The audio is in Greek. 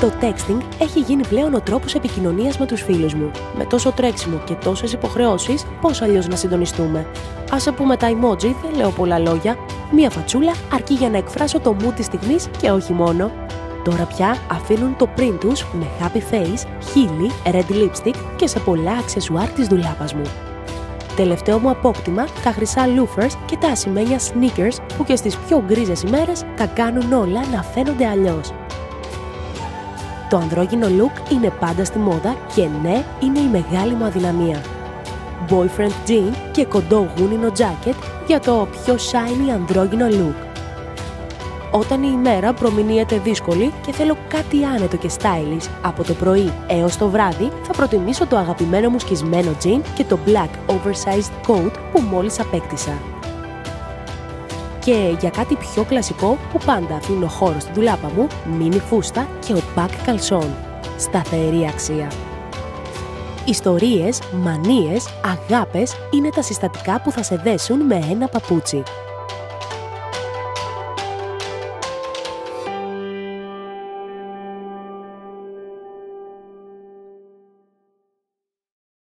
Το texting έχει γίνει πλέον ο τρόπος επικοινωνίας με τους φίλους μου. Με τόσο τρέξιμο και τόσες υποχρεώσεις, πώς αλλιώς να συντονιστούμε; Άσε πούμε τα emoji, δεν λέω πολλά λόγια. Μία φατσούλα αρκεί για να εκφράσω το mood της στιγμής και όχι μόνο. Τώρα πια αφήνουν το print τους με happy face, χείλη, red lipstick και σε πολλά αξεσουάρ της δουλάπας μου. Τελευταίο μου απόκτημα, τα χρυσά loafers και τα ασημένια sneakers που και στις πιο γκρίζες ημέρες τα κάνουν όλα να φαίνονται αλλιώς. Το ανδρόγυνο look είναι πάντα στη μόδα και ναι, είναι η μεγάλη μου αδυναμία. Boyfriend jean και κοντό γούνινο jacket για το πιο shiny ανδρόγυνο look. Όταν η ημέρα προμηνύεται δύσκολη και θέλω κάτι άνετο και stylish από το πρωί έως το βράδυ, θα προτιμήσω το αγαπημένο μου σκισμένο jean και το black oversized coat που μόλις απέκτησα. Και για κάτι πιο κλασικό που πάντα αφήνω χώρο στη δουλάπα μου, μίνι φούστα και ο back καλσόν. Σταθερή αξία. Ιστορίες, μανίες, αγάπες είναι τα συστατικά που θα σε δέσουν με ένα παπούτσι.